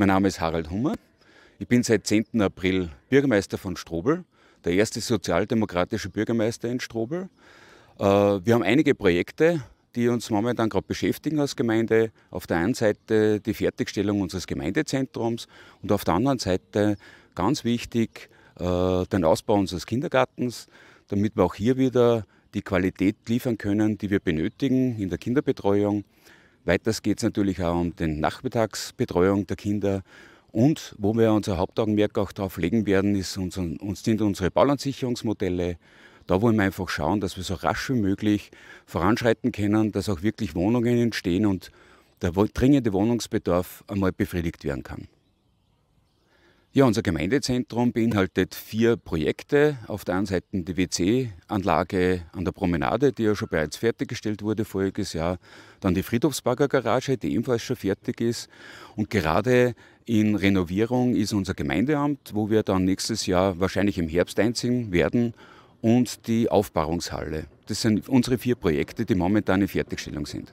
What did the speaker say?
Mein Name ist Harald Hummer. Ich bin seit 10. April Bürgermeister von Strobel, der erste sozialdemokratische Bürgermeister in Strobel. Äh, wir haben einige Projekte, die uns momentan gerade beschäftigen als Gemeinde. Auf der einen Seite die Fertigstellung unseres Gemeindezentrums und auf der anderen Seite ganz wichtig äh, den Ausbau unseres Kindergartens, damit wir auch hier wieder die Qualität liefern können, die wir benötigen in der Kinderbetreuung. Weiters geht es natürlich auch um die Nachmittagsbetreuung der Kinder. Und wo wir unser Hauptaugenmerk auch darauf legen werden, ist unser, uns sind unsere Baulandsicherungsmodelle. Da wollen wir einfach schauen, dass wir so rasch wie möglich voranschreiten können, dass auch wirklich Wohnungen entstehen und der dringende Wohnungsbedarf einmal befriedigt werden kann. Ja, unser Gemeindezentrum beinhaltet vier Projekte. Auf der einen Seite die WC-Anlage an der Promenade, die ja schon bereits fertiggestellt wurde voriges Jahr. Dann die Friedhofsberger Garage, die ebenfalls schon fertig ist. Und gerade in Renovierung ist unser Gemeindeamt, wo wir dann nächstes Jahr wahrscheinlich im Herbst einziehen werden. Und die Aufbauungshalle. Das sind unsere vier Projekte, die momentan in Fertigstellung sind.